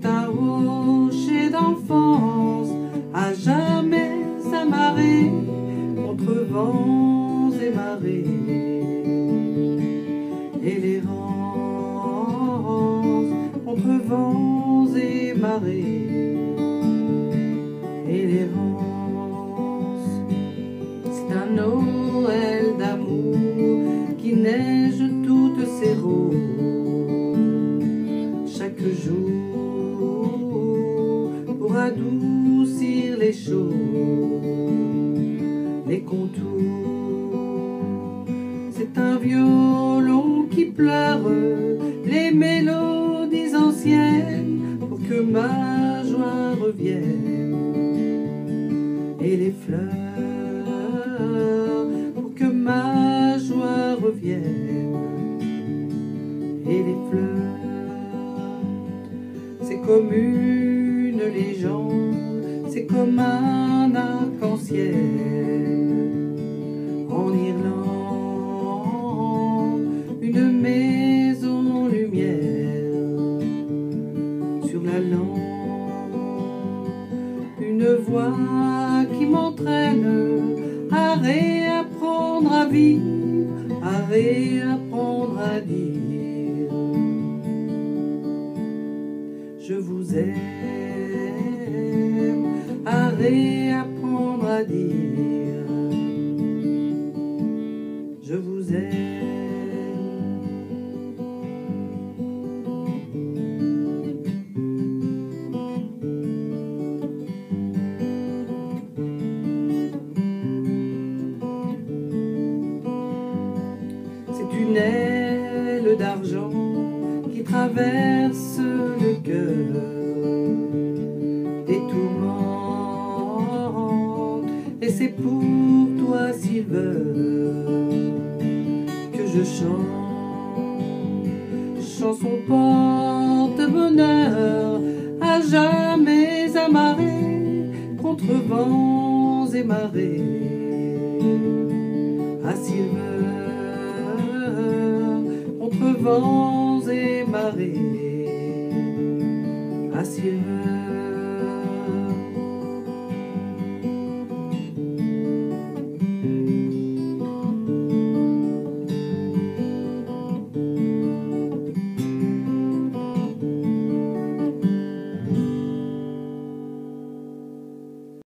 C'est un rocher d'enfance. À jamais s'amarrer contre vents et marées. Et l'errance contre vents et marées. Et l'errance c'est un Noël d'amour qui neige toutes ses roses. Chaque jour adoucir les choses les contours. C'est un violon qui pleure les mélodies anciennes pour que ma joie revienne. Et les fleurs pour que ma joie revienne. Et les fleurs c'est comme une comme un arc-en-ciel. En Irlande une maison lumière. Sur la lampe, une voix qui m'entraîne à réapprendre à vivre, à réapprendre à dire. Je vous aime, à réapprendre à dire je vous aime. C'est une aile d'argent qui traverse Et c'est pour toi, Sylvain, que je chante. Chanson porte-bonheur, à jamais amarré contre vents et marées. À Sylvain, contre vents et marées. À Sylvain.